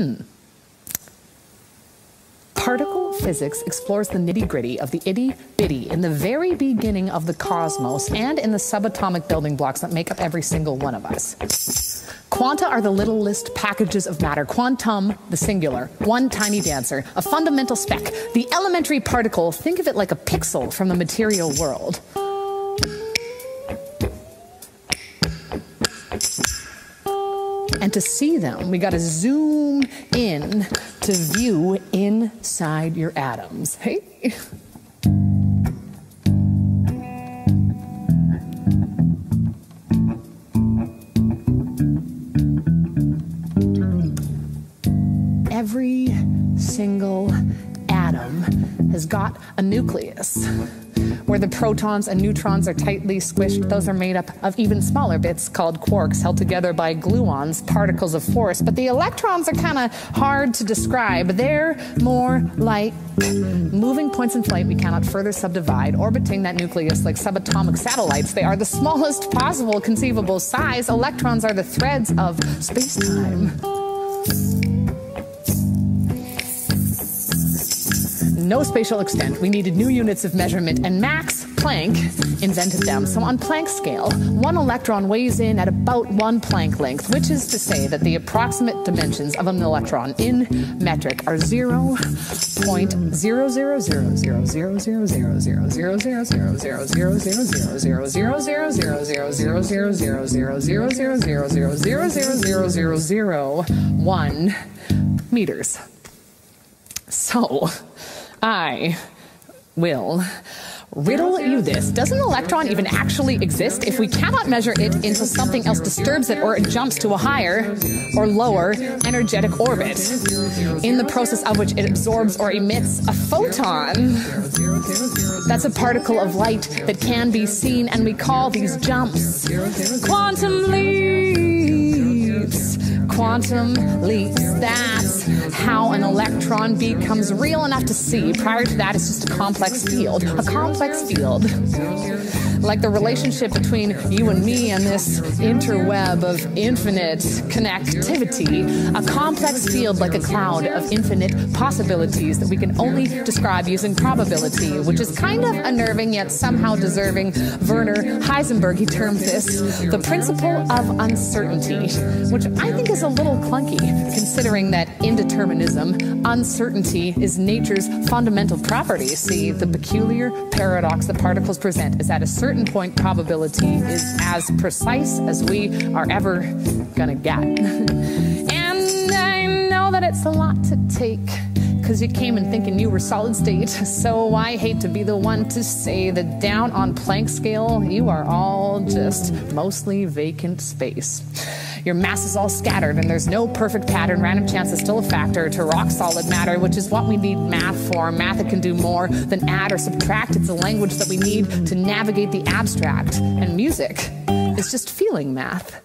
Hmm. Particle physics explores the nitty gritty of the itty bitty in the very beginning of the cosmos and in the subatomic building blocks that make up every single one of us. Quanta are the littlest packages of matter. Quantum, the singular, one tiny dancer, a fundamental speck, the elementary particle. Think of it like a pixel from the material world. And to see them, we got to zoom in to view inside your atoms. Hey? Every single atom has got a nucleus where the protons and neutrons are tightly squished. Those are made up of even smaller bits called quarks held together by gluons, particles of force. But the electrons are kind of hard to describe. They're more like moving points in flight we cannot further subdivide, orbiting that nucleus like subatomic satellites. They are the smallest possible conceivable size. Electrons are the threads of space-time. no spatial extent. We needed new units of measurement, and Max Planck invented them. So on Planck scale, one electron weighs in at about one Planck length, which is to say that the approximate dimensions of an electron in metric are 0. meters. So I will riddle you this. Does an electron even actually exist if we cannot measure it until something else disturbs it or it jumps to a higher or lower energetic orbit, in the process of which it absorbs or emits a photon? That's a particle of light that can be seen, and we call these jumps quantum leaps. Quantum leaps. That's how an electron becomes real enough to see. Prior to that, it's just a complex field. A complex field. Like the relationship between you and me and this interweb of infinite connectivity. A complex field like a cloud of infinite possibilities that we can only describe using probability, which is kind of unnerving yet somehow deserving. Werner Heisenberg, he termed this the principle of uncertainty, which I think is a little clunky considering that indeterminism, uncertainty, is nature's fundamental property. See, the peculiar paradox that particles present is at a certain point, probability is as precise as we are ever gonna get. and I know that it's a lot to take because you came in thinking you were solid state. So I hate to be the one to say that down on Planck scale, you are all just mostly vacant space. Your mass is all scattered and there's no perfect pattern. Random chance is still a factor to rock solid matter, which is what we need math for. Math that can do more than add or subtract. It's a language that we need to navigate the abstract. And music is just feeling math.